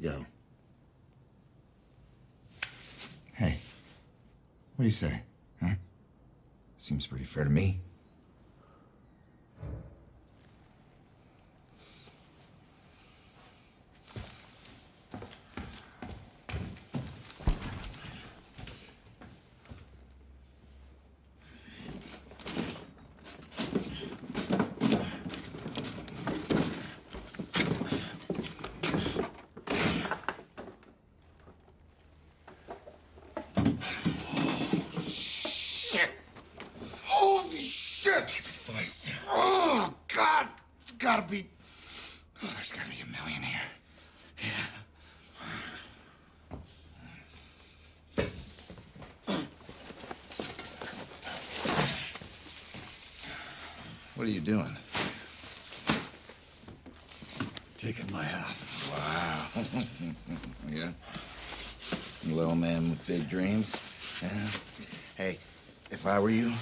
go. Hey, what do you say? Huh? Seems pretty fair to me. Shit! Holy shit! Voice. Oh, God! It's gotta be. Oh, there's gotta be a million here. Yeah. What are you doing? Taking my half. Wow. yeah. Little man with big dreams. Yeah. Hey, if I were you,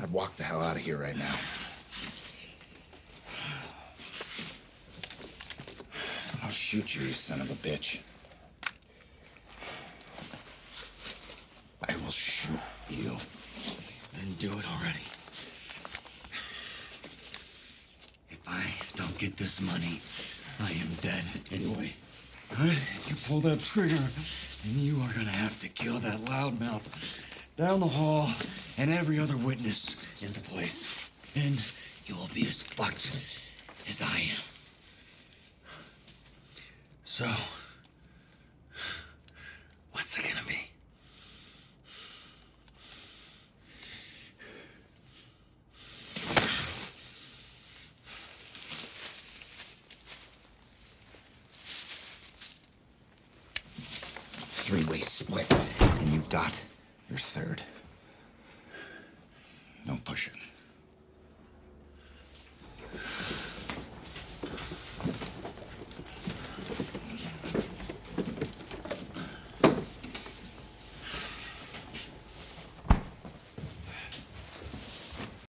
I'd walk the hell out of here right now. I'll shoot you, you son of a bitch. I will shoot you. Then do it already. If I don't get this money, I am dead anyway. Right? If you pull that trigger, then you are gonna have to kill that loudmouth down the hall and every other witness in the place. And you will be as fucked as I am. So, what's it gonna be? Three-way split, and you got your third. Don't push it.